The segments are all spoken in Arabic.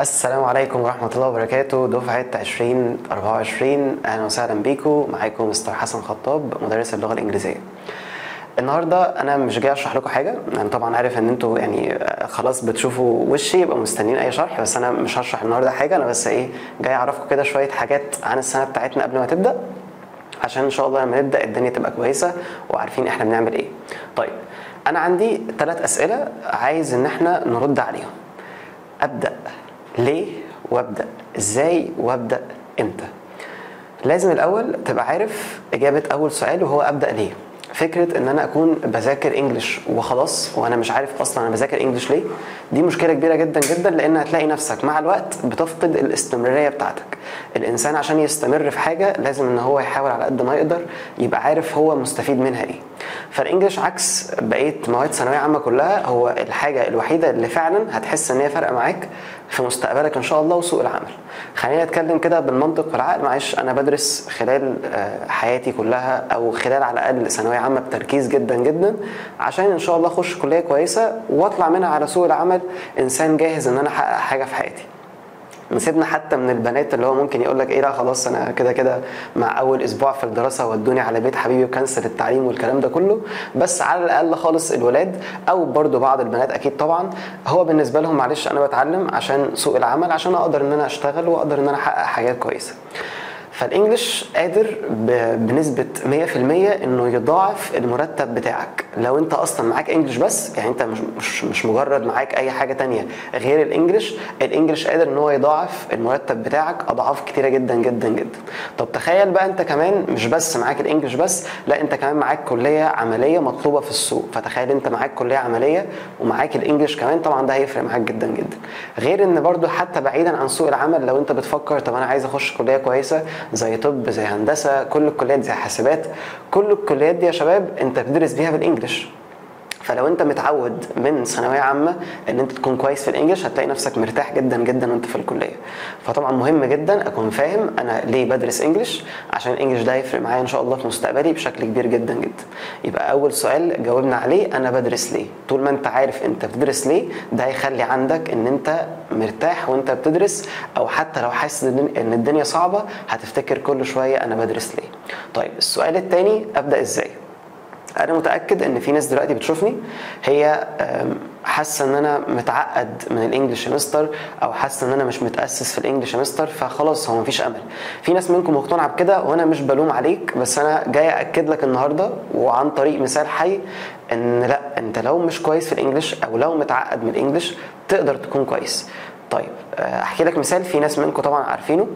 السلام عليكم ورحمة الله وبركاته. دفعة 2024 أهلا وسهلا بيكم. معاكم مستر حسن خطاب مدرس اللغة الإنجليزية. النهارده أنا مش جاي أشرح لكم حاجة. أنا طبعا عارف إن أنتوا يعني خلاص بتشوفوا وشي يبقى مستنيين أي شرح بس أنا مش هشرح النهارده حاجة. أنا بس إيه جاي أعرفكم كده شوية حاجات عن السنة بتاعتنا قبل ما تبدأ عشان إن شاء الله لما نبدأ الدنيا تبقى كويسة وعارفين إحنا بنعمل إيه. طيب أنا عندي ثلاث أسئلة عايز إن إحنا نرد عليهم. أبدأ. ليه وابدأ؟ إزاي وابدأ إمتى؟ لازم الأول تبقى عارف إجابة أول سؤال وهو أبدأ ليه. فكرة إن أنا أكون بذاكر انجلش وخلاص وأنا مش عارف أصلا أنا بذاكر انجلش ليه دي مشكلة كبيرة جدا جدا لأن هتلاقي نفسك مع الوقت بتفقد الاستمرارية بتاعتك. الإنسان عشان يستمر في حاجة لازم إن هو يحاول على قد ما يقدر يبقى عارف هو مستفيد منها إيه. فالإنجليش عكس بقية مواد ثانوية عامة كلها هو الحاجة الوحيدة اللي فعلا هتحس إن هي فارقة معاك في مستقبلك إن شاء الله وسوق العمل. خلينا نتكلم كده بالمنطق والعقل. معلش أنا بدرس خلال حياتي كلها أو خلال على الأقل ثانوية عامة بتركيز جدا جدا عشان إن شاء الله أخش كلية كويسة وأطلع منها على سوق العمل إنسان جاهز إن أنا أحقق حاجة في حياتي. نسيبنا حتى من البنات اللي هو ممكن يقول لك إيه لا خلاص أنا كده كده مع أول أسبوع في الدراسة ودوني على بيت حبيبي وكنسل التعليم والكلام ده كله. بس على الأقل خالص الولاد أو برضو بعض البنات أكيد طبعا هو بالنسبة لهم معلش أنا بتعلم عشان سوق العمل عشان أقدر إن أنا أشتغل وأقدر إن أنا أحقق حاجات كويسة. فالإنجليش قادر بنسبة 100% إنه يضاعف المرتب بتاعك. لو انت أصلا معاك انجليش بس يعني انت مش مش, مش مجرد معاك اي حاجة تانية غير الانجليش الانجليش قادر ان هو يضاعف المرتب بتاعك اضعاف كتيرة جدا جدا جدا. طب تخيل بقى انت كمان مش بس معاك الانجليش بس لا انت كمان معاك كلية عملية مطلوبة في السوق. فتخيل انت معاك كلية عملية ومعاك الانجليش كمان طبعا ده هيفرق معاك جدا جدا. غير ان برضو حتى بعيدا عن سوق العمل لو انت بتفكر طب أنا عايز اخش كلية كويسة زي طب زي هندسة كل الكليات زي حاسبات كل الكليات دي يا شباب انت بتدرس بيها بالانجلش فلو أنت متعود من ثانوية عامة إن أنت تكون كويس في الإنجليش هتلاقي نفسك مرتاح جدا جدا وأنت في الكلية. فطبعا مهم جدا أكون فاهم أنا ليه بدرس إنجليش عشان الإنجليش ده هيفرق معايا إن شاء الله في مستقبلي بشكل كبير جدا جدا. يبقى أول سؤال جاوبنا عليه أنا بدرس ليه؟ طول ما أنت عارف أنت بتدرس ليه ده هيخلي عندك إن أنت مرتاح وأنت بتدرس أو حتى لو حاسس إن الدنيا صعبة هتفتكر كل شوية أنا بدرس ليه. طيب السؤال الثاني أبدأ إزاي؟ أنا متأكد إن في ناس دلوقتي بتشوفني. هي حاسة إن أنا متعقد من الإنجليش مستر أو حاسة إن أنا مش متأسس في الإنجليش مستر فخلاص هو مفيش أمل. في ناس منكم مقتنعة بكده وأنا مش بلوم عليك بس أنا جاي اكد لك النهارده وعن طريق مثال حي إن لأ أنت لو مش كويس في الإنجليش أو لو متعقد من الإنجليش تقدر تكون كويس. طيب أحكي لك مثال في ناس منكم طبعا عارفينه.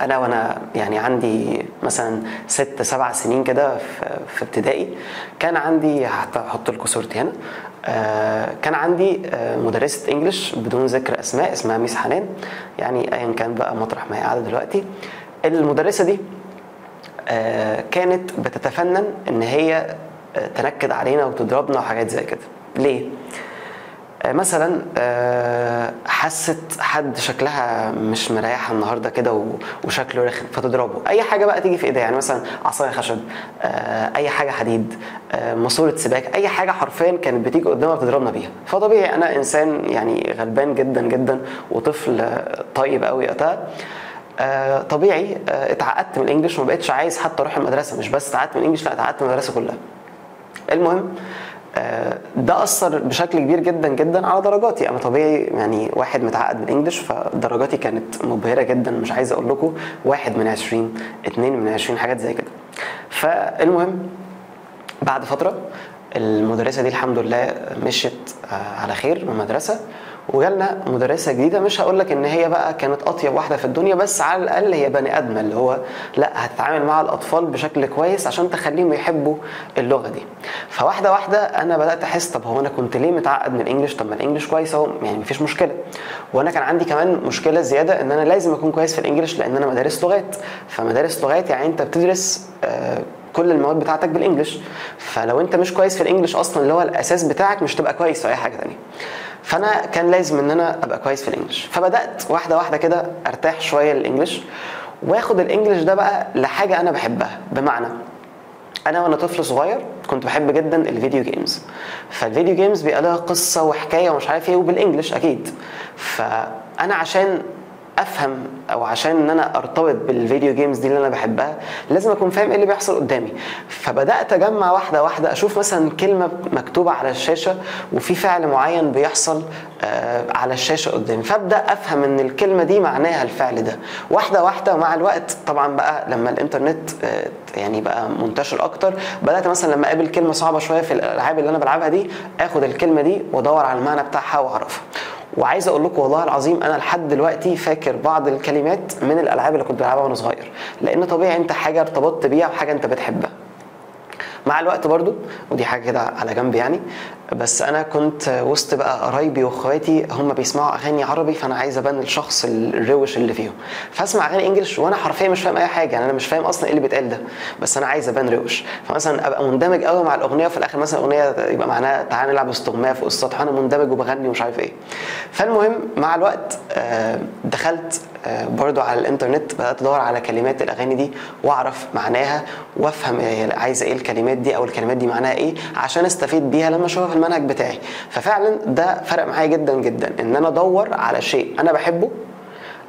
أنا وأنا يعني عندي مثلا ست سبع سنين كده في ابتدائي كان عندي هحط لكم صورتي هنا كان عندي مدرسة انجلش بدون ذكر أسماء اسمها ميس حنان يعني ايا كان بقى مطرح ما هي قاعدة دلوقتي. المدرسة دي كانت بتتفنن إن هي تنكد علينا وتضربنا وحاجات زي كده. ليه؟ مثلا حست حد شكلها مش مريحة النهارده كده وشكله رخم فتضربه. أي حاجة بقى تيجي في إيديها يعني مثلا عصاية خشب أي حاجة حديد ماسورة سباك أي حاجة حرفيا كانت بتيجي قدامها بتضربنا بيها. فطبيعي أنا إنسان يعني غلبان جدا جدا وطفل طيب قوي وقتها. آه طبيعي آه اتعقدت من الإنجليش وما بقتش عايز حتى أروح المدرسة. مش بس اتعقدت من الإنجليش لا اتعقدت من المدرسة كلها. المهم ده أثر بشكل كبير جدا جدا على درجاتي. أنا طبيعي يعني واحد متعقد من الانجليش فدرجاتي كانت مبهرة جدا. مش عايز أقول لكم واحد من 20 اتنين من 20 حاجات زي كده. فالمهم بعد فترة المدرسة دي الحمد لله مشيت على خير من المدرسة وجالنا مدرسة جديدة. مش هقول لك إن هي بقى كانت أطيب واحدة في الدنيا بس على الأقل هي بني آدمة اللي هو لأ هتتعامل مع الأطفال بشكل كويس عشان تخليهم يحبوا اللغة دي. فواحدة واحدة أنا بدأت أحس طب هو أنا كنت ليه متعقد من الإنجليش؟ طب ما الإنجليش كويس أهو يعني مفيش مشكلة. وأنا كان عندي كمان مشكلة زيادة إن أنا لازم أكون كويس في الإنجليش لأن أنا مدارس لغات. فمدارس لغات يعني أنت بتدرس آه كل المواد بتاعتك بال English. فلو أنت مش كويس في ال English أصلا اللي هو الأساس بتاعك مش تبقى كويس في أي حاجة ثانية فأنا كان لازم إن أنا أبقى كويس في ال English فبدأت واحدة واحدة كده أرتاح شوية لل English وآخد ال English ده بقى لحاجة أنا بحبها. بمعنى أنا وأنا طفل صغير كنت بحب جدا ال video games. فال video games بيبقى لها قصة وحكاية ومش عارف إيه وبال English أكيد. ف أنا عشان أفهم أو عشان إن أنا أرتبط بالفيديو جيمز دي اللي أنا بحبها لازم أكون فاهم إيه اللي بيحصل قدامي. فبدأت أجمع واحدة واحدة أشوف مثلا كلمة مكتوبة على الشاشة وفي فعل معين بيحصل آه على الشاشة قدامي. فأبدأ أفهم إن الكلمة دي معناها الفعل ده. واحدة واحدة ومع الوقت طبعا بقى لما الإنترنت آه يعني بقى منتشر أكتر بدأت مثلا لما أقابل كلمة صعبة شوية في الألعاب اللي أنا بلعبها دي آخد الكلمة دي وأدور على المعنى بتاعها وأعرفها. وعايز أقول لكم والله العظيم أنا لحد دلوقتي فاكر بعض الكلمات من الألعاب اللي كنت بلعبها وأنا صغير. لأن طبيعي أنت حاجة ارتبطت بيها وحاجة أنت بتحبها. مع الوقت برضو ودي حاجة كده على جنب يعني بس أنا كنت وسط بقى قرايبي وإخواتي هم بيسمعوا أغاني عربي فأنا عايز أبان الشخص الروش اللي فيهم. فأسمع أغاني انجلش وأنا حرفيا مش فاهم أي حاجة يعني أنا مش فاهم أصلا إيه اللي بيتقال ده. بس أنا عايز أبان روش. فمثلا أبقى مندمج قوي مع الأغنية وفي الآخر مثلا اغنيه يبقى معناها تعالى نلعب استغمايه فوق السطح أنا مندمج وبغني ومش عارف إيه. فالمهم مع الوقت دخلت برضو على الإنترنت بدأت أدور على كلمات الأغاني دي وأعرف معناها وأفهم عايزه إيه الكلمات دي أو الكلمات دي معناها إيه عشان أستفيد بيها لما أشوفها المنهج بتاعي. ففعلا ده فرق معايا جدا جدا إن أنا أدور على شيء أنا بحبه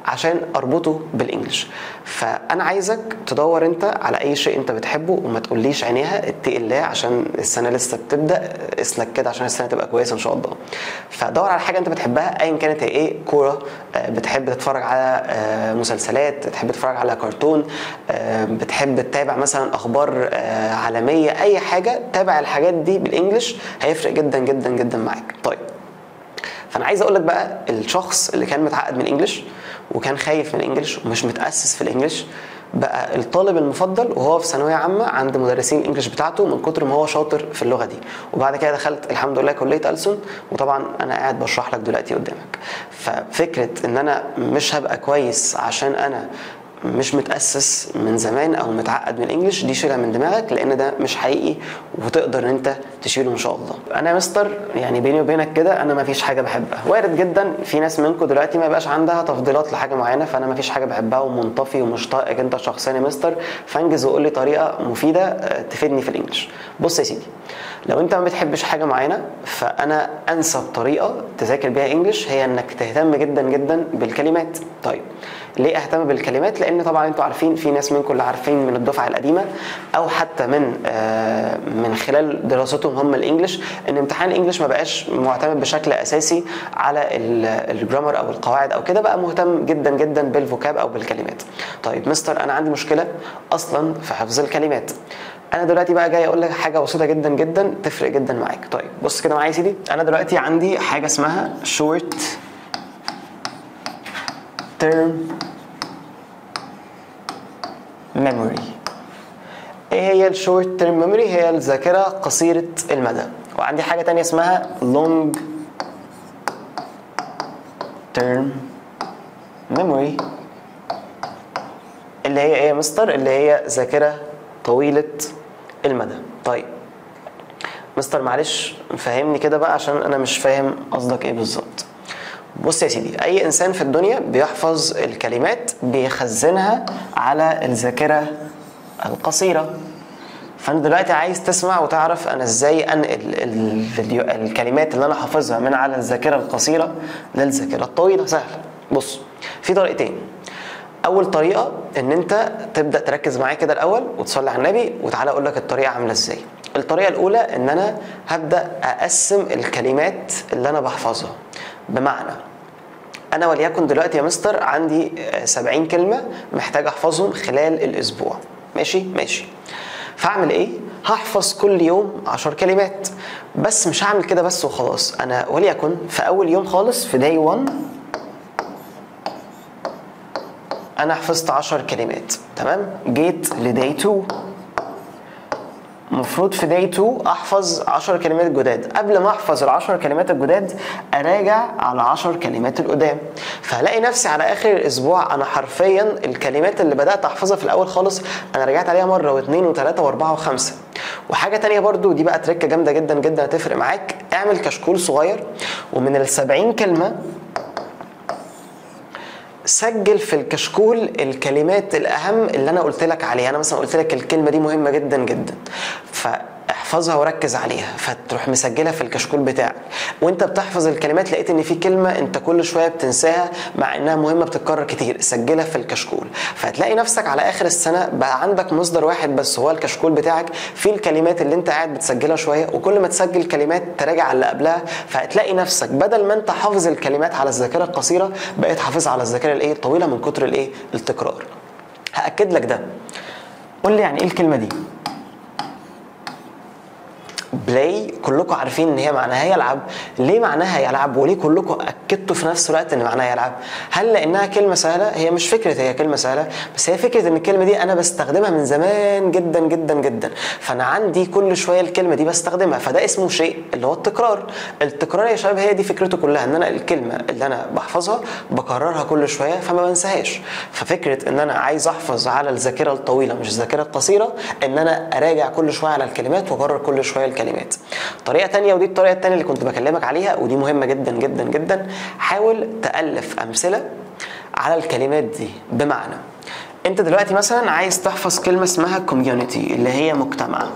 عشان أربطه بالانجلش فأنا عايزك تدور أنت على أي شيء أنت بتحبه وما تقوليش عينيها اتقي الله عشان السنة لسه بتبدأ اسلك كده عشان السنة تبقى كويسة إن شاء الله. فدور على حاجة أنت بتحبها ايا كانت هي إيه كورة بتحب تتفرج على مسلسلات بتحب تتفرج على كرتون بتحب تتابع مثلا أخبار عالمية أي حاجة تابع الحاجات دي بالانجلش هيفرق جدا جدا جدا معاك. طيب فأنا عايز أقول لك بقى الشخص اللي كان متعقد من الانجليش وكان خايف من الإنجليش ومش متأسس في الإنجليش بقى الطالب المفضل وهو في ثانوية عامة عند مدرسين الإنجليش بتاعته من كتر ما هو شاطر في اللغة دي. وبعد كده دخلت الحمد لله كلية ألسن وطبعا أنا قاعد بشرح لك دلوقتي قدامك. ففكرة إن أنا مش هبقى كويس عشان أنا مش متأسس من زمان أو متعقد من الإنجليش دي شيلها من دماغك لأن ده مش حقيقي وتقدر إن أنت تشيله إن شاء الله. أنا يا مستر يعني بيني وبينك كده أنا ما فيش حاجة بحبها. وارد جدا في ناس منكم دلوقتي ما يبقاش عندها تفضيلات لحاجة معينة فأنا ما فيش حاجة بحبها ومنطفي ومش طايقك أنت شخصيا يا مستر. فانجز وقول لي طريقة مفيدة تفيدني في ال English. بص يا سيدي لو أنت ما بتحبش حاجة معينة فأنا أنسب طريقة تذاكر بيها English هي إنك تهتم جدا جدا بالكلمات. طيب ليه أهتم بالكلمات؟ لأن طبعا أنتوا عارفين في ناس منكم اللي عارفين من الدفعة القديمة أو حتى من آه من خلال دراستهم هم ال English إن امتحان ال English ما بقاش معتمد بشكل أساسي على ال grammar أو القواعد أو كده بقى مهتم جدا جدا بال vocab أو بالكلمات. طيب مستر أنا عندي مشكلة أصلا في حفظ الكلمات. أنا دلوقتي بقى جاي أقول لك حاجة بسيطة جدا جدا تفرق جدا معاك. طيب بص كده معايا يا سيدي. أنا دلوقتي عندي حاجة اسمها short term memory. إيه هي ال short term memory هي الذاكرة قصيرة المدى. وعندي حاجة تانية اسمها long term memory اللي هي إيه يا مستر؟ اللي هي ذاكرة طويلة المدى. طيب مستر معلش فهمني كده بقى عشان أنا مش فاهم قصدك إيه بالظبط. بص يا سيدي أي إنسان في الدنيا بيحفظ الكلمات بيخزنها على الذاكرة القصيرة. فأنا دلوقتي عايز تسمع وتعرف أنا إزاي أنقل الفيديو الكلمات اللي أنا حافظها من على الذاكرة القصيرة للذاكرة الطويلة. سهل. بص في طريقتين. أول طريقة إن أنت تبدأ تركز معايا كده الأول وتصلي على النبي وتعالى أقول لك الطريقة عاملة إزاي. الطريقة الأولى إن أنا هبدأ أقسم الكلمات اللي أنا بحفظها. بمعنى أنا وليكن دلوقتي يا مستر عندي 70 كلمة محتاج أحفظهم خلال الأسبوع. ماشي؟ ماشي. فأعمل إيه؟ هحفظ كل يوم 10 كلمات. بس مش هعمل كده بس وخلاص. أنا وليكن في أول يوم خالص في داي 1 أنا حفظت 10 كلمات. تمام؟ جيت لداي 2 المفروض في داي 2 أحفظ 10 كلمات جداد. قبل ما أحفظ ال 10 كلمات الجداد أراجع على 10 كلمات القدام. فهلاقي نفسي على آخر الأسبوع أنا حرفيا الكلمات اللي بدأت أحفظها في الأول خالص أنا رجعت عليها مرة واثنين وثلاثه وأربعة وخمسة. وحاجة تانية برضو دي بقى تركه جامدة جدا جدا هتفرق معاك. اعمل كشكول صغير ومن ال 70 كلمة سجل في الكشكول الكلمات الأهم اللي أنا قلت لك عليها. أنا مثلا قلت لك الكلمة دي مهمة جدا جدا. احفظها وركز عليها فتروح مسجلها في الكشكول بتاعك. وانت بتحفظ الكلمات لقيت ان في كلمة انت كل شوية بتنساها مع انها مهمة بتتكرر كتير. سجلها في الكشكول. فهتلاقي نفسك على آخر السنة بقى عندك مصدر واحد بس هو الكشكول بتاعك. فيه الكلمات اللي انت قاعد بتسجلها شوية وكل ما تسجل كلمات تراجع اللي قبلها. فهتلاقي نفسك بدل ما انت حافظ الكلمات على الذاكرة القصيرة بقيت حافظها على الذاكرة الايه؟ الطويله من كتر الايه؟ التكرار. هأكد لك ده. قول لي يعني إيه الكلمة دي؟ بلاي كلكم عارفين إن هي معناها يلعب. ليه معناها يلعب وليه كلكم أكدتوا في نفس الوقت إن معناها يلعب؟ هل لأنها كلمة سهلة؟ هي مش فكرة هي كلمة سهلة بس هي فكرة إن الكلمة دي أنا بستخدمها من زمان جدا جدا جدا. فأنا عندي كل شوية الكلمة دي بستخدمها فده اسمه شيء اللي هو التكرار. التكرار يا شباب هي دي فكرته كلها إن أنا الكلمة اللي أنا بحفظها بكررها كل شوية فما بنساهاش. ففكرة إن أنا عايز أحفظ على الذاكرة الطويلة مش الذاكرة القصيرة إن أنا أراجع كل شوية على الكلمات وأكرر كل شوية الكلمات. طريقة تانية ودي الطريقة التانية اللي كنت بكلمك عليها ودي مهمة جدا جدا جدا. حاول تألف أمثلة على الكلمات دي. بمعنى أنت دلوقتي مثلا عايز تحفظ كلمة اسمها community اللي هي مجتمع.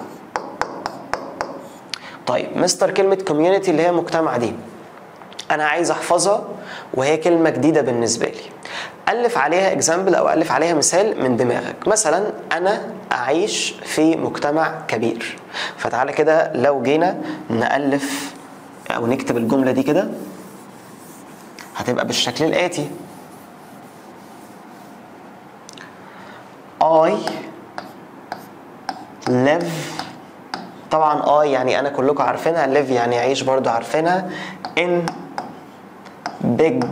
طيب مستر كلمة community اللي هي مجتمع دي. أنا عايز أحفظها وهي كلمة جديدة بالنسبة ألف عليها example أو ألف عليها مثال من دماغك. مثلا أنا أعيش في مجتمع كبير. فتعالى كده لو جينا نألف أو نكتب الجملة دي كده هتبقى بالشكل الآتي. I live طبعا I يعني أنا كلكم عارفينها live يعني عيش برضو عارفينها in big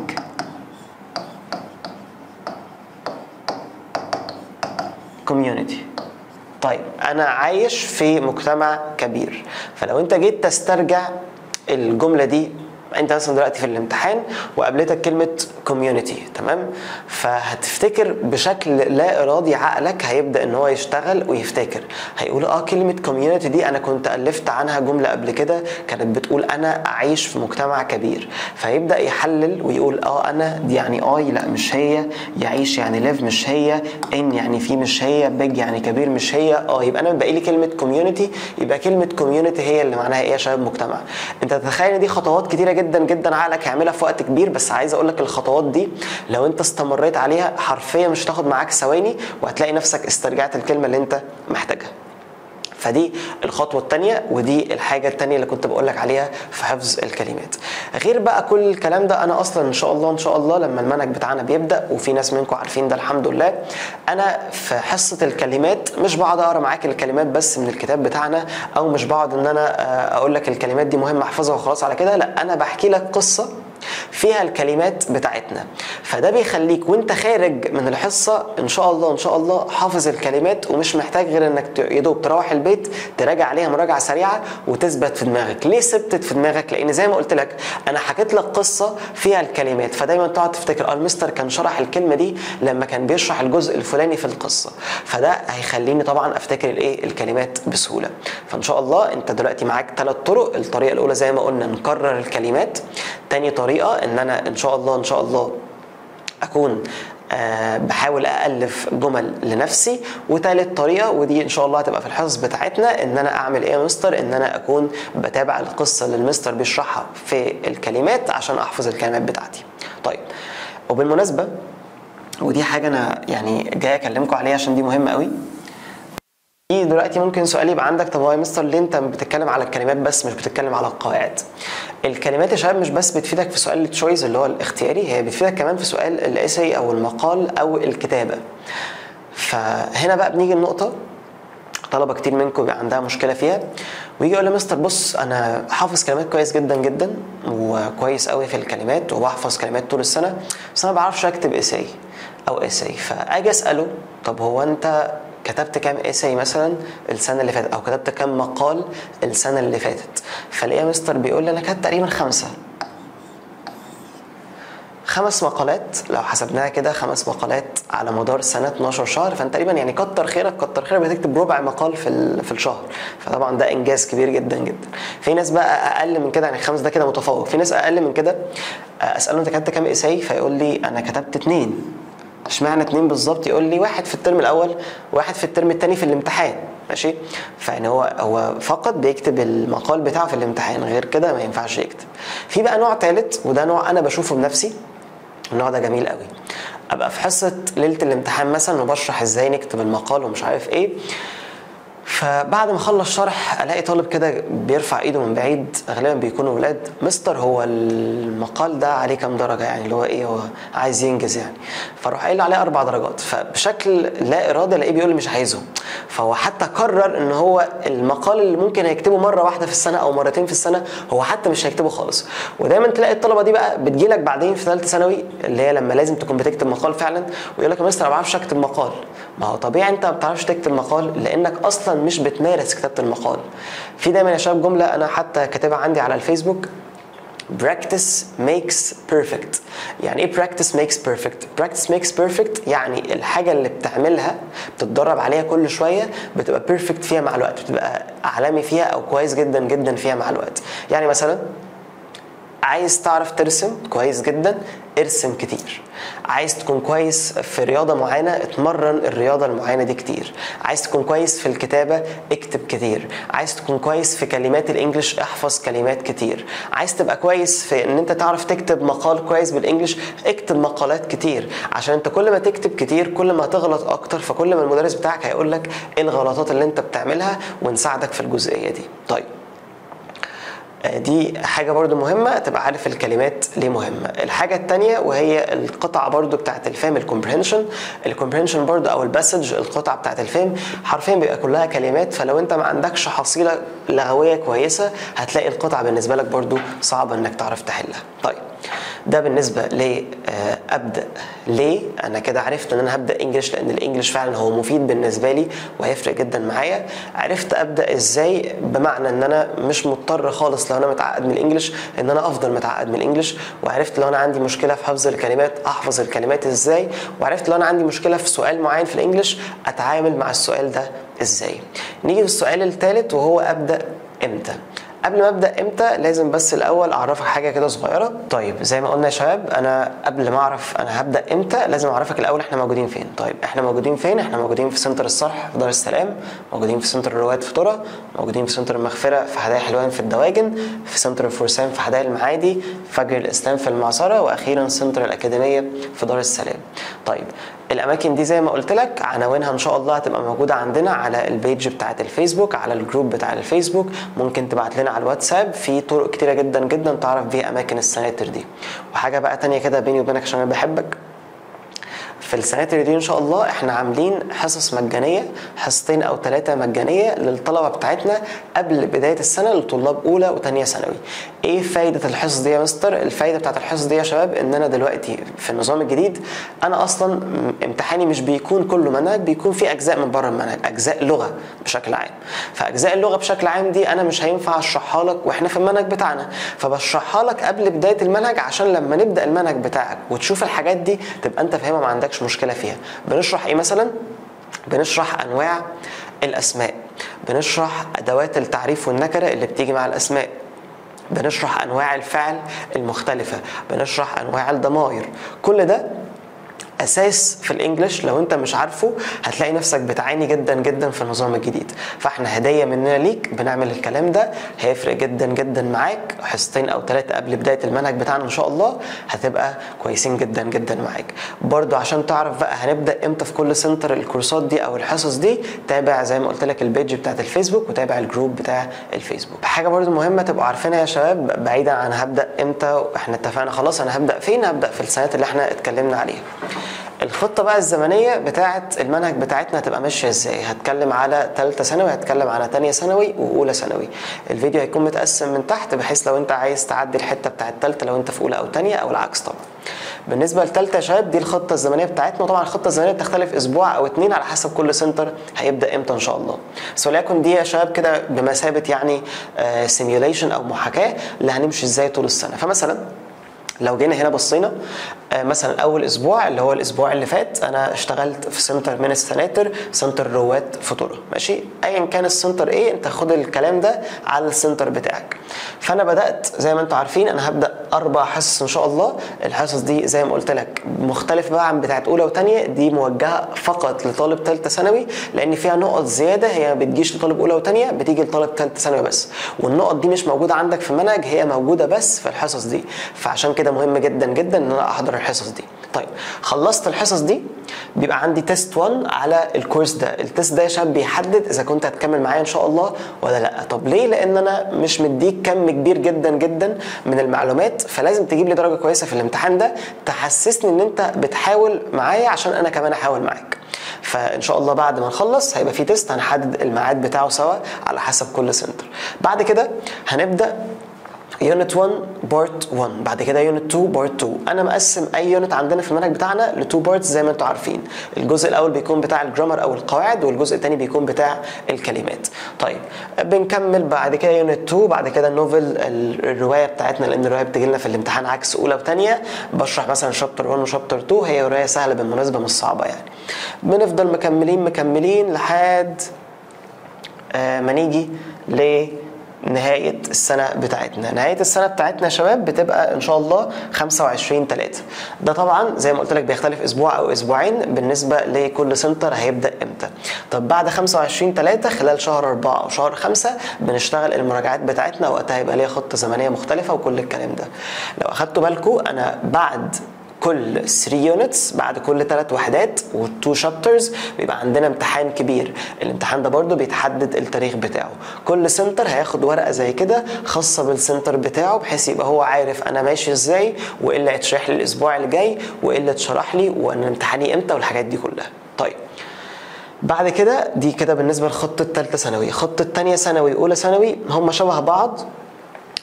community. طيب أنا عايش في مجتمع كبير. فلو أنت جيت تسترجع الجملة دي انت مثلا دلوقتي في الامتحان وقابلتك كلمة community تمام؟ فهتفتكر بشكل لا إرادي عقلك هيبدأ إن هو يشتغل ويفتكر. هيقول آه كلمة community دي أنا كنت ألفت عنها جملة قبل كده كانت بتقول أنا أعيش في مجتمع كبير. فيبدأ يحلل ويقول آه أنا دي يعني I لا مش هي. يعيش يعني live مش هي. in يعني في مش هي. big يعني كبير مش هي. آه يبقى أنا باقي لي كلمة community يبقى كلمة community هي اللي معناها إيه يا شباب مجتمع؟ أنت تتخيل دي خطوات كتيرة جدا جدا عقلك هيعملها في وقت كبير بس عايز أقول لك الخطوات دي لو أنت استمريت عليها حرفيا مش هتاخد معاك ثواني وهتلاقي نفسك استرجعت الكلمة اللي أنت محتاجها. فدي الخطوة التانية ودي الحاجة التانية اللي كنت بقولك عليها في حفظ الكلمات. غير بقى كل الكلام ده أنا أصلا إن شاء الله إن شاء الله لما المنهج بتاعنا بيبدأ وفي ناس منكم عارفين ده الحمد لله أنا في حصة الكلمات مش بقعد أقرأ معاك الكلمات بس من الكتاب بتاعنا أو مش بقعد إن أنا أقول لك الكلمات دي مهمة أحفظها وخلاص على كده لا أنا بحكي لك قصة فيها الكلمات بتاعتنا. فده بيخليك وانت خارج من الحصة إن شاء الله إن شاء الله حافظ الكلمات ومش محتاج غير إنك يا دوب تروح البيت تراجع عليها مراجعة سريعة وتثبت في دماغك. ليه ثبتت في دماغك؟ لأن زي ما قلت لك أنا حكيت لك قصة فيها الكلمات. فدايما تقعد تفتكر آه المستر كان شرح الكلمة دي لما كان بيشرح الجزء الفلاني في القصة. فده هيخليني طبعا أفتكر الإيه؟ الكلمات بسهولة. فإن شاء الله أنت دلوقتي معاك ثلاث طرق. الطريقة الأولى زي ما قلنا نكرر الكلمات. تاني طريقة إن أنا إن شاء الله إن شاء الله أكون أه بحاول ألف جمل لنفسي. وتالت طريقة ودي إن شاء الله هتبقى في الحصص بتاعتنا إن أنا أعمل إيه يا مستر؟ إن أنا أكون بتابع القصة اللي المستر بيشرحها في الكلمات عشان أحفظ الكلمات بتاعتي. طيب وبالمناسبة ودي حاجة أنا يعني جاي أكلمكم عليها عشان دي مهمة قوي دلوقتي ممكن سؤال يبقى عندك طب هو يا مستر ليه انت بتتكلم على الكلمات بس مش بتتكلم على القواعد؟ الكلمات يا شباب مش بس بتفيدك في سؤال التشويس اللي هو الاختياري هي بتفيدك كمان في سؤال الاسي أو المقال أو الكتابة. فهنا بقى بنيجي النقطه طلبة كتير منكم بيبقى عندها مشكلة فيها. ويجي يقول لي مستر بص أنا حافظ كلمات كويس جدا جدا وكويس قوي في الكلمات وبحفظ كلمات طول السنة بس أنا ما بعرفش أكتب اساي أو اساي فأجي أسأله طب هو أنت كتبت كام اساي مثلا السنة اللي فاتت أو كتبت كام مقال السنة اللي فاتت. فلاقيه مستر بيقول لي أنا كتبت تقريبا خمسة. خمس مقالات لو حسبناها كده خمس مقالات على مدار سنة 12 شهر فأنت تقريبا يعني كتر خيرك كتر خيرك بتكتب ربع مقال في في الشهر. فطبعا ده إنجاز كبير جدا جدا. في ناس بقى أقل من كده يعني خمس ده كده متفوق. في ناس أقل من كده أسأله أنت كتبت كام essay فيقول لي أنا كتبت اتنين. اشمعنى اتنين بالظبط؟ يقول لي واحد في الترم الأول واحد في الترم الثاني في الامتحان ماشي؟ فيعني هو هو فقط بيكتب المقال بتاعه في الامتحان غير كده ما ينفعش يكتب. في بقى نوع ثالث وده نوع أنا بشوفه بنفسي. النوع ده جميل قوي. أبقى في حصة ليلة الامتحان مثلا وبشرح إزاي نكتب المقال ومش عارف إيه. فبعد ما أخلص شرح ألاقي طالب كده بيرفع إيده من بعيد. غالبا بيكونوا ولاد. مستر هو المقال ده عليه كام درجة يعني؟ اللي هو إيه هو عايز ينجز يعني. فاروح قايل عليه أربع درجات. فبشكل لا ارادي ألاقيه بيقول لي مش عايزه. فهو حتى قرر إن هو المقال اللي ممكن هيكتبه مرة واحدة في السنة أو مرتين في السنة هو حتى مش هيكتبه خالص. ودايما تلاقي الطلبة دي بقى بتجيلك بعدين في ثالثة ثانوي اللي هي لما لازم تكون بتكتب مقال فعلا ويقول لك يا مستر أنا ما بعرفش أكتب مقال. ما هو طبيعي أنت ما بتعرفش تكتب مقال لأنك أصلا مش بتمارس كتابة المقال. في دايما يا شباب جملة أنا حتى كاتبها عندي على الفيسبوك. Practice makes perfect. يعني إيه practice makes perfect? Practice makes perfect يعني الحاجة اللي بتعملها بتتدرب عليها كل شوية بتبقى perfect فيها مع الوقت بتبقى عالمي فيها أو كويس جدا جدا فيها مع الوقت. يعني مثلا عايز تعرف ترسم؟ كويس جدا. ارسم كتير. عايز تكون كويس في رياضة معينة اتمرن الرياضة المعينة دي كتير. عايز تكون كويس في الكتابة اكتب كتير. عايز تكون كويس في كلمات الإنجليش احفظ كلمات كتير. عايز تبقى كويس في إن أنت تعرف تكتب مقال كويس بالإنجليش اكتب مقالات كتير. عشان أنت كل ما تكتب كتير كل ما تغلط أكتر فكل ما المدرس بتاعك هيقول لك إيه الغلطات اللي أنت بتعملها ونساعدك في الجزئية دي. طيب. دي حاجة برضو مهمة تبقى عارف الكلمات ليه مهمة. الحاجة التانية وهي القطعة برضو بتاعت الفهم ال comprehension ال comprehension برضو أو ال passage القطعة بتاعت الفهم حرفيا بيبقى كلها كلمات. فلو أنت ما عندكش حصيلة لغوية كويسة هتلاقي القطعة بالنسبة لك برضو صعبة إنك تعرف تحلها. طيب. ده بالنسبة ل أبدأ. ليه؟ أنا كده عرفت إن أنا هبدأ English لأن ال English فعلا هو مفيد بالنسبة لي وهيفرق جدا معايا. عرفت أبدأ إزاي؟ بمعنى إن أنا مش مضطر خالص لو أنا متعقد من ال English إن أنا أفضل متعقد من ال English. وعرفت لو أنا عندي مشكلة في حفظ الكلمات أحفظ الكلمات إزاي؟ وعرفت لو أنا عندي مشكلة في سؤال معين في ال English أتعامل مع السؤال ده إزاي؟ نيجي للسؤال الثالث وهو أبدأ إمتى؟ قبل ما أبدأ إمتى لازم بس الأول أعرفك حاجة كده صغيرة. طيب زي ما قلنا يا شباب أنا قبل ما أعرف أنا هبدأ إمتى لازم أعرفك الأول إحنا موجودين فين. طيب إحنا موجودين فين؟ إحنا موجودين في سنتر الصرح في دار السلام موجودين في سنتر الرواد في طره موجودين في سنتر المغفرة في حدائق حلوان في الدواجن في سنتر الفرسان في حدائق المعادي فجر الإسلام في المعصره وأخيرا سنتر الأكاديمية في دار السلام. طيب الأماكن دي زي ما قلت لك عناوينها إن شاء الله هتبقى موجودة عندنا على ال page بتاعة الفيسبوك على ال group بتاع الفيسبوك. ممكن تبعت لنا على الواتساب. في طرق كتيرة جدا جدا تعرف بيها أماكن السناتر دي. وحاجة بقى تانية كده بيني وبينك عشان أنا بحبك. في السناتر دي إن شاء الله إحنا عاملين حصص مجانية حصتين أو ثلاثة مجانية للطلبة بتاعتنا قبل بداية السنة لطلاب أولى وثانيه ثانوي. إيه فايدة الحصص دي يا مستر؟ الفايدة بتاعت الحصص دي يا شباب إن أنا دلوقتي في النظام الجديد أنا أصلا امتحاني مش بيكون كله منهج بيكون في أجزاء من بره المنهج أجزاء لغة بشكل عام. فأجزاء اللغة بشكل عام دي أنا مش هينفع أشرحها لك وإحنا في المنهج بتاعنا. فبشرحها لك قبل بداية المنهج عشان لما نبدأ المنهج بتاعك وتشوف الحاجات دي تبقى أنت فاهمها ما عندكش مشكلة فيها. بنشرح إيه مثلا؟ بنشرح أنواع الأسماء. بنشرح أدوات التعريف والنكرة اللي بتيجي مع الأسماء. بنشرح أنواع الفعل المختلفة. بنشرح أنواع الضمائر كل ده أساس في الإنجليش لو أنت مش عارفه هتلاقي نفسك بتعاني جدا جدا في النظام الجديد. فإحنا هدية مننا ليك بنعمل الكلام ده. هيفرق جدا جدا معاك. حصتين أو ثلاثة قبل بداية المنهج بتاعنا إن شاء الله هتبقى كويسين جدا جدا معاك. برضو عشان تعرف بقى هنبدأ إمتى في كل سنتر الكورسات دي أو الحصص دي تابع زي ما قلت لك ال page بتاعت الفيسبوك وتابع ال group بتاع الفيسبوك. حاجة برضو مهمة تبقوا عارفينها يا شباب بعيدا عن هبدأ إمتى إحنا اتفقنا خلاص أنا هبدأ فين؟ هبدأ في السناتر اللي إحنا اتكلمنا عليها. الخطة بقى الزمنية بتاعه المنهج بتاعتنا هتبقى ماشية إزاي؟ هتكلم على ثالثه ثانوي هتكلم على ثانية ثانوي وأولى ثانوي. الفيديو هيكون متقسم من تحت بحيث لو أنت عايز تعدي الحتة بتاعه ثالثه لو أنت في أولى أو ثانية أو العكس طبعا. بالنسبة لثالثه يا شباب دي الخطة الزمنية بتاعتنا. وطبعا الخطة الزمنية بتختلف أسبوع أو اتنين على حسب كل سنتر هيبدأ إمتى إن شاء الله. بس وليكن دي يا شباب كده بمثابة يعني simulation أو محاكاة اللي هنمشي إزاي طول السنة. فمثلا لو جينا هنا بصينا آه، مثلا أول أسبوع اللي هو الأسبوع اللي فات أنا اشتغلت في سنتر من السناتر سنتر رواد في طره ماشي؟ ايا كان السنتر إيه أنت خد الكلام ده على السنتر بتاعك. فأنا بدأت زي ما أنتم عارفين أنا هبدأ أربع حصص إن شاء الله. الحصص دي زي ما قلت لك مختلفه بقى عن بتاعت أولى وثانيه دي موجهة فقط لطالب ثالثه ثانوي لأن فيها نقط زيادة هي ما بتجيش لطالب أولى وثانيه بتيجي لطالب ثالثه ثانوي بس. والنقط دي مش موجودة عندك في المنهج هي موجودة بس في الحصص دي. فعشان كده مهم جدا جدا إن أنا أحضر الحصص دي. طيب خلصت الحصص دي بيبقى عندي test 1 على الكورس ده. ال test ده يا شباب بيحدد إذا كنت هتكمل معايا إن شاء الله ولا لأ. طب ليه؟ لأن أنا مش مديك كم كبير جدا جدا من المعلومات فلازم تجيب لي درجة كويسة في الامتحان ده تحسسني إن أنت بتحاول معايا عشان أنا كمان أحاول معاك. فإن شاء الله بعد ما نخلص هيبقى في test هنحدد الميعاد بتاعه سوا على حسب كل سنتر بعد كده هنبدأ unit 1 part 1 بعد كده unit 2 part 2 أنا مقسم أي unit عندنا في المنهج بتاعنا ل two parts زي ما أنتم عارفين. الجزء الأول بيكون بتاع ال grammar أو القواعد والجزء الثاني بيكون بتاع الكلمات. طيب بنكمل بعد كده unit 2 بعد كده ال novel الرواية بتاعتنا لأن الرواية بتجي لنا في الامتحان عكس أولى وثانيه بشرح مثلا chapter 1 و chapter 2 هي رواية سهلة بالمناسبة مش صعبة يعني. بنفضل مكملين مكملين لحد آه ما نيجي ل نهاية السنة بتاعتنا. نهاية السنة بتاعتنا يا شباب بتبقى إن شاء الله 25 3 ده طبعا زي ما قلت لك بيختلف أسبوع أو أسبوعين بالنسبة لكل سنتر هيبدأ إمتى. طب بعد 25 3 خلال شهر 4 أو شهر 5 بنشتغل المراجعات بتاعتنا وقتها هيبقى ليها خطة زمنية مختلفة وكل الكلام ده. لو أخدتوا بالكم أنا بعد كل 3 units بعد كل 3 وحدات و2 chapters بيبقى عندنا امتحان كبير. الامتحان ده برضو بيتحدد التاريخ بتاعه. كل سنتر هياخد ورقة زي كده خاصة بالسنتر بتاعه بحيث يبقى هو عارف أنا ماشي إزاي وإيه اللي هيتشرح لي الأسبوع اللي جاي وإيه اللي اتشرح لي وأنا امتحاني إمتى والحاجات دي كلها. طيب. بعد كده دي كده بالنسبة لخطة ثالثه ثانوي. خطة ثانية ثانوي أولى ثانوي هم شبه بعض.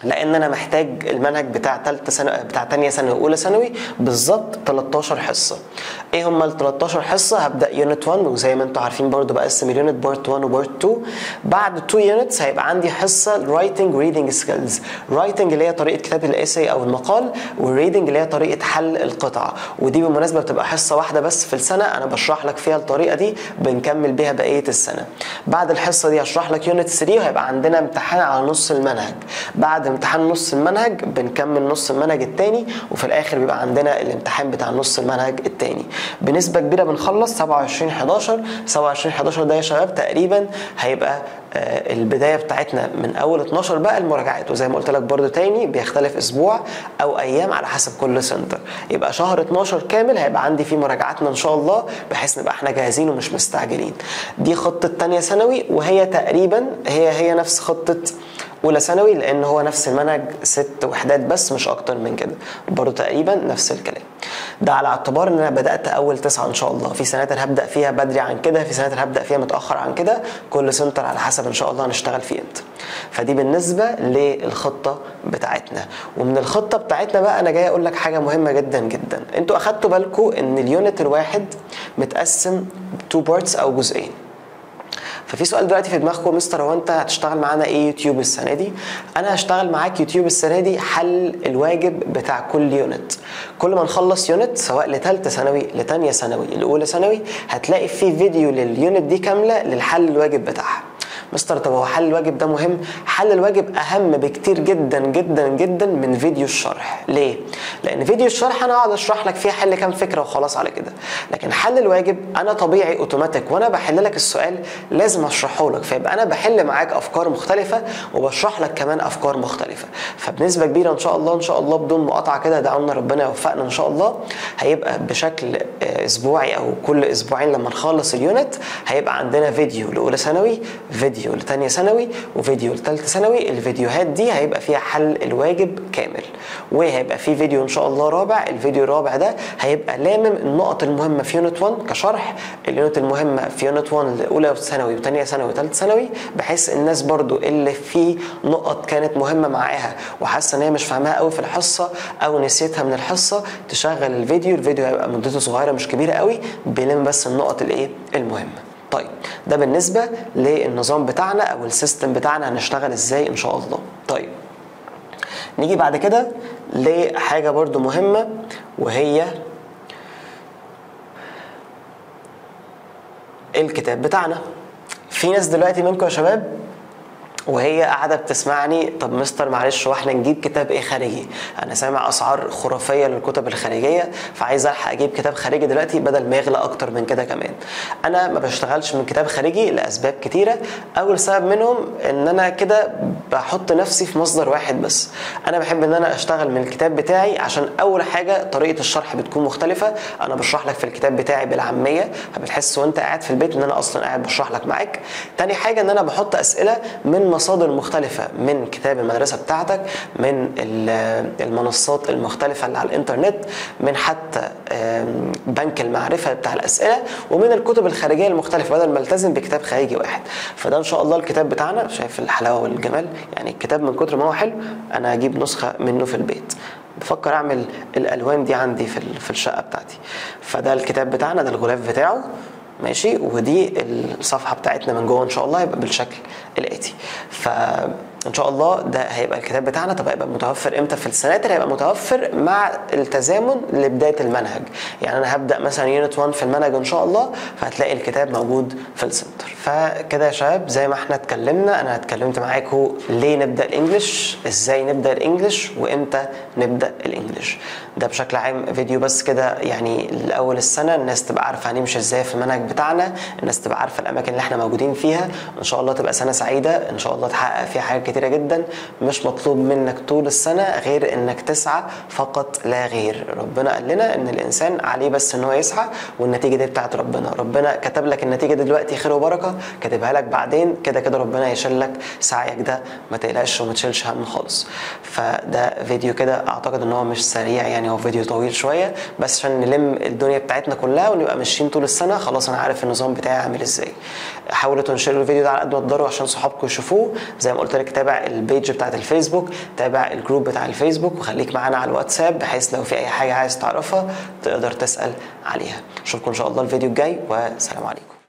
لأن أنا محتاج المنهج بتاع ثالثه ثانوي بتاع ثانية ثانوي واولى ثانوي بالظبط 13 حصة. إيه هم ال 13 حصة؟ هبدأ unit 1 وزي ما أنتم عارفين برضو بقسم ال unit part 1 و part 2 بعد 2 units هيبقى عندي حصة writing reading skills writing اللي هي طريقة كتابة ال essay أو المقال وال reading اللي هي طريقة حل القطعه ودي بالمناسبة بتبقى حصة واحدة بس في السنة أنا بشرح لك فيها الطريقة دي بنكمل بيها بقية السنة. بعد الحصة دي هشرح لك unit 3 وهيبقى عندنا امتحان على نص المنهج. بعد امتحان نص المنهج بنكمل نص المنهج التاني وفي الآخر بيبقى عندنا الامتحان بتاع نص المنهج التاني. بنسبة كبيرة بنخلص 27 11 27 11 ده يا شباب تقريبا هيبقى آه، البداية بتاعتنا من أول 12 بقى المراجعات. وزي ما قلت لك برده تاني بيختلف أسبوع أو أيام على حسب كل سنتر يبقى شهر 12 كامل هيبقى عندي فيه مراجعاتنا إن شاء الله بحيث نبقى إحنا جاهزين ومش مستعجلين. دي خطة تانية ثانوي وهي تقريبا هي هي نفس خطة أولى ثانوي لأن هو نفس المنهج ست وحدات بس مش أكتر من كده. برضه تقريبا نفس الكلام. ده على اعتبار إن أنا بدأت أول تسعة إن شاء الله. في سناتر هبدأ فيها بدري عن كده في سناتر هبدأ فيها متأخر عن كده. كل سنتر على حسب إن شاء الله هنشتغل فيه إمتى. فدي بالنسبة للخطة بتاعتنا. ومن الخطة بتاعتنا بقى أنا جاي أقول لك حاجة مهمة جدا جدا. أنتوا أخدتوا بالكم إن ال unit الواحد متقسم two parts أو جزئين. ففي سؤال دلوقتي في دماغكم مستر هو أنت هتشتغل معانا إيه يوتيوب السنة دي؟ أنا هشتغل معاك يوتيوب السنة دي حل الواجب بتاع كل unit. كل ما نخلص unit سواء لثالثه ثانوي لثانيه ثانوي لأولى ثانوي هتلاقي في فيديو لل unit دي كاملة للحل الواجب بتاعها. مستر طب هو حل الواجب ده مهم؟ حل الواجب أهم بكتير جدا جدا جدا من فيديو الشرح. ليه؟ لأن فيديو الشرح أنا أقعد أشرح لك فيه حل كام فكرة وخلاص على كده. لكن حل الواجب أنا طبيعي أوتوماتيك. وأنا بحل لك السؤال لازم أشرحه لك. فيبقى أنا بحل معاك أفكار مختلفة وبشرح لك كمان أفكار مختلفة. فبنسبة كبيرة إن شاء الله إن شاء الله بدون مقاطعة كده دعونا ربنا يوفقنا إن شاء الله. هيبقى بشكل آه، أسبوعي أو كل أسبوعين لما نخلص ال unit هيبقى عندنا فيديو لأولى ثانوي فيديو فيديو لتانية ثانوي وفيديو لتالتة ثانوي. الفيديوهات دي هيبقى فيها حل الواجب كامل وهيبقى في فيديو إن شاء الله رابع. الفيديو الرابع ده هيبقى لامم النقط المهمة في unit 1 كشرح. ال unit المهمة في unit 1 لأولى ثانوي وثانيه ثانوي وثالثه ثانوي بحيث الناس برضو اللي في نقط كانت مهمة معاها وحاسة إن هي مش فاهماها قوي في الحصة أو نسيتها من الحصة تشغل الفيديو. الفيديو هيبقى مدته صغيرة مش كبيرة قوي بيلم بس النقط الإيه؟ المهمة. طيب ده بالنسبة للنظام بتاعنا أو السيستم بتاعنا هنشتغل إزاي إن شاء الله. طيب نيجي بعد كده لحاجة برضو مهمة وهي الكتاب بتاعنا. في ناس دلوقتي منكم يا شباب وهي قاعدة بتسمعني طب مستر معلش وإحنا نجيب كتاب إيه خارجي؟ أنا سامع أسعار خرافية للكتب الخارجية فعايز ألحق أجيب كتاب خارجي دلوقتي بدل ما يغلى أكتر من كده كمان. أنا ما بشتغلش من كتاب خارجي لأسباب كتيرة. أول سبب منهم إن أنا كده بحط نفسي في مصدر واحد بس. أنا بحب إن أنا أشتغل من الكتاب بتاعي عشان أول حاجة طريقة الشرح بتكون مختلفة. أنا بشرح لك في الكتاب بتاعي بالعامية فبتحس وأنت قاعد في البيت إن أنا أصلا قاعد بشرح لك معاك. تاني حاجة إن أنا بحط أسئلة من مصادر مختلفة من كتاب المدرسة بتاعتك من المنصات المختلفة اللي على الإنترنت من حتى بنك المعرفة بتاع الأسئلة ومن الكتب الخارجية المختلفة بدل ما التزم بكتاب خارجي واحد. فده إن شاء الله الكتاب بتاعنا شايف الحلاوة والجمال. يعني الكتاب من كتر ما هو حلو أنا هجيب نسخة منه في البيت. بفكر أعمل الألوان دي عندي في في الشقة بتاعتي. فده الكتاب بتاعنا ده الغلاف بتاعه. ماشي؟ ودي الصفحة بتاعتنا من جوه إن شاء الله هيبقى بالشكل الآتي. فان شاء الله ده هيبقى الكتاب بتاعنا. طب هيبقى متوفر إمتى في السناتر هيبقى متوفر مع التزامن لبداية المنهج. يعني أنا هبدأ مثلا unit 1 في المنهج إن شاء الله فهتلاقي الكتاب موجود في ال center فكده يا شباب زي ما إحنا اتكلمنا أنا اتكلمت معاكم ليه نبدأ ال English إزاي نبدأ ال English وإمتى نبدأ الإنجليش. ده بشكل عام فيديو بس كده يعني لأول السنة الناس تبقى عارفة هنمشي إزاي في المنهج بتاعنا الناس تبقى عارفة الأماكن اللي إحنا موجودين فيها. إن شاء الله تبقى سنة سعيدة إن شاء الله تحقق فيها حاجات كتيرة جدا مش مطلوب منك طول السنة غير إنك تسعى فقط لا غير. ربنا قال لنا إن الإنسان عليه بس إن هو يسعى والنتيجة دي بتاعت ربنا. ربنا كتب لك النتيجة دي دلوقتي خير وبركة كاتبها لك بعدين كده كده ربنا يشيل لك سعيك ده ما تقلقش وما تشيلش هم خالص. فده فيديو كده أعتقد إن هو مش سريع يعني هو فيديو طويل شوية بس عشان نلم الدنيا بتاعتنا كلها ونبقى ماشيين طول السنة خلاص أنا عارف النظام بتاعي عامل إزاي. حاولوا تنشروا الفيديو ده على قد ما تقدروا عشان صحابكم يشوفوه. زي ما قلت لك تابع ال page بتاعت الفيسبوك تابع ال group بتاع الفيسبوك وخليك معانا على الواتساب بحيث لو في أي حاجة عايز تعرفها تقدر تسأل عليها. اشوفكم إن شاء الله الفيديو الجاي والسلام عليكم.